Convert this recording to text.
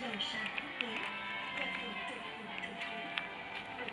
giàu sang quốc tế và vườn trồng vườn trồng thú